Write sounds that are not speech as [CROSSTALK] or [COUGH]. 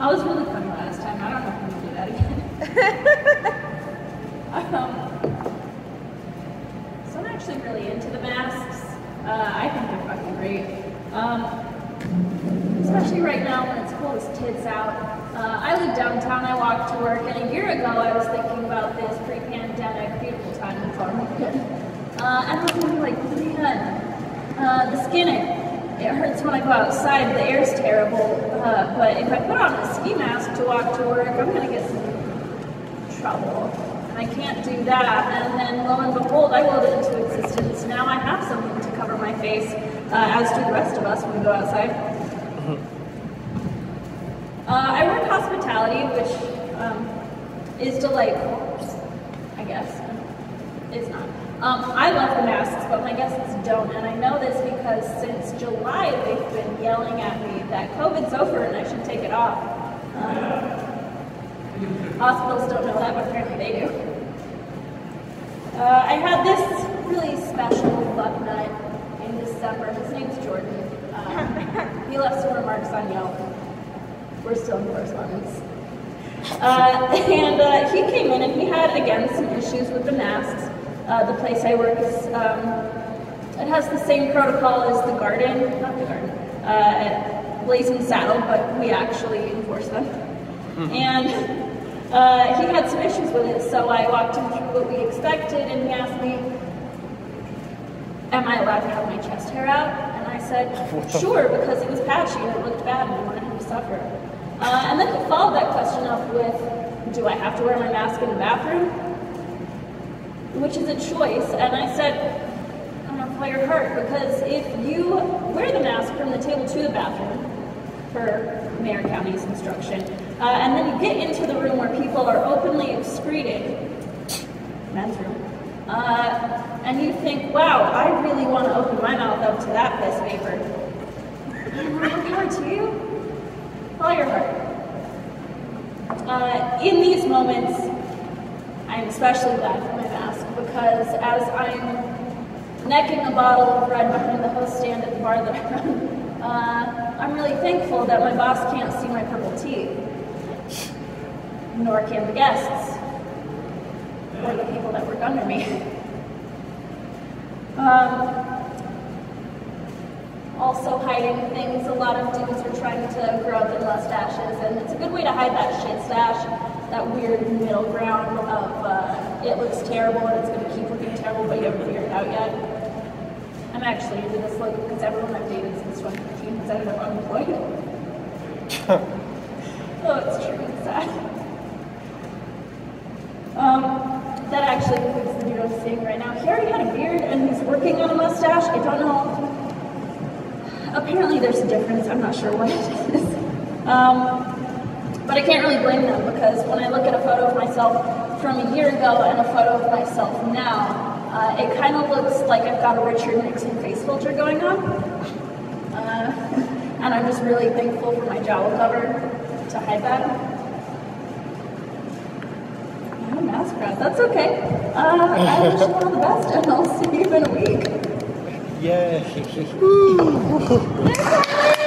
I was really funny last time. I don't know if I'm gonna do that again. [LAUGHS] [LAUGHS] um, so I'm actually really into the masks. Uh, I think they're fucking great. Um, especially right now when it's cold as tits out. Uh, I live downtown, I walk to work, and a year ago I was thinking about this pre-pandemic beautiful time in Farmington. [LAUGHS] Uh, and I was like, man, uh, the skinning it, hurts when I go outside, the air's terrible, uh, but if I put on a ski mask to walk to work, I'm gonna get some trouble. And I can't do that, and then lo and behold, I willed it into existence. Now I have something to cover my face, uh, as do the rest of us when we go outside. Uh, I work hospitality, which um, is delightful, I guess. It's not. Um, I love the masks, but my guests don't, and I know this because since July they've been yelling at me that COVID's over and I should take it off. Um, hospitals don't know that, but apparently they do. Uh, I had this really special fuck nut in December. His name's Jordan. Uh, he left some remarks on Yelp. We're still in correspondence. Uh, [LAUGHS] and uh, he came in and he had, again, some issues with the masks. Uh, the place I work is, um, it has the same protocol as the garden, not the garden, uh, Blazing Saddle, but we actually enforce them. And uh, he had some issues with it, so I walked him through what we expected, and he asked me, am I allowed to have my chest hair out? And I said, [LAUGHS] sure, because it was patchy and it looked bad and I wanted him to suffer. Uh, and then he followed that question up with, do I have to wear my mask in the bathroom? Which is a choice. And I said, I'm gonna follow your heart because if you wear the mask from the table to the bathroom, per Mayor County's instruction, uh, and then you get into the room where people are openly excreting, men's room, uh, and you think, wow, I really want to open my mouth up to that piss vapor. More power to you. Follow your heart. Uh, in these moments, I'm especially glad for my mask because as I'm necking a bottle of red behind the host stand at the bar that I run, uh, I'm really thankful that my boss can't see my purple teeth, nor can the guests, or the people that work under me. [LAUGHS] Um, also hiding things. A lot of dudes are trying to grow their mustaches, and it's a good way to hide that shit stash, that weird middle ground of uh, it looks terrible and it's going to keep looking terrible, but you haven't figured it out yet. I'm actually into this look because everyone I've dated since 2015 has ended up unemployed. [LAUGHS] oh, it's true. It's sad. Um, that actually includes the dude I'm seeing right now. He already had a beard and he's working on a mustache. I don't know. Apparently there's a difference. I'm not sure what it is. Um, but I can't really blame them because when I look at a photo of myself from a year ago and a photo of myself now, uh, it kind of looks like I've got a Richard Nixon face filter going on. Uh, [LAUGHS] and I'm just really thankful for my jowl cover to hide that. No mask crowd, that's okay. Uh, I wish you all the best and I'll see you in a week. Yay! [LAUGHS]